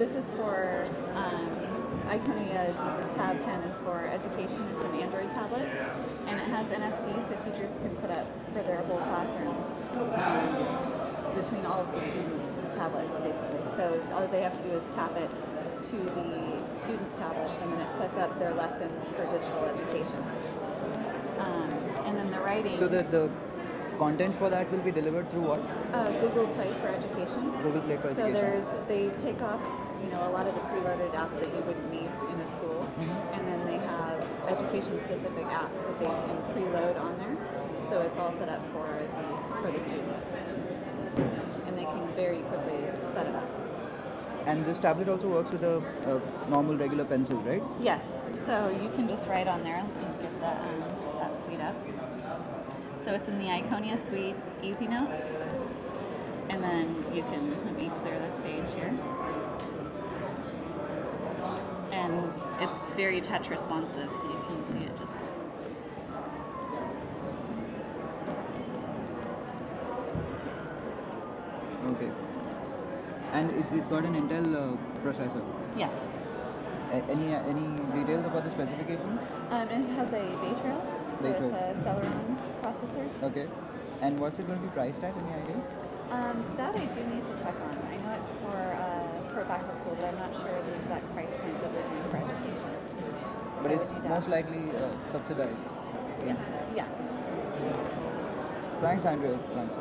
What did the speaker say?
This is for um, Iconia Tab 10 is for education. It's an Android tablet, and it has NFC, so teachers can set up for their whole classroom um, between all of the students' tablets, basically. So all they have to do is tap it to the students' tablets, and then it sets up their lessons for digital education. Um, and then the writing. So the, the content for that will be delivered through what? Uh, Google Play for education. Google Play for So education. there's they take off you know a lot of the preloaded apps that you wouldn't need in a school, Mm-hmm. and then they have education specific apps that they can preload on there. So it's all set up for the for the students, and they can very quickly set it up. And this tablet also works with a, a normal regular pencil, right? Yes. So you can just write on there and get the, um, that suite up. So it's in the Iconia suite Easy Note. And then you can, let me clear this page here. And it's very touch responsive, so you can see it just. Okay. And it's, it's got an Intel uh, processor. Yes. A- any any details about the specifications? Um, it has a Bay Trail, so Bay it's a Celeron processor. Okay. And what's it going to be priced at? Any idea? Um, that I do need to check on. I know it's for uh, for back to school, but I'm not sure the exact price point that we're doing for education. But it's would need to most likely uh, subsidized. Yeah. Yeah. Thanks, Andrea. Thanks.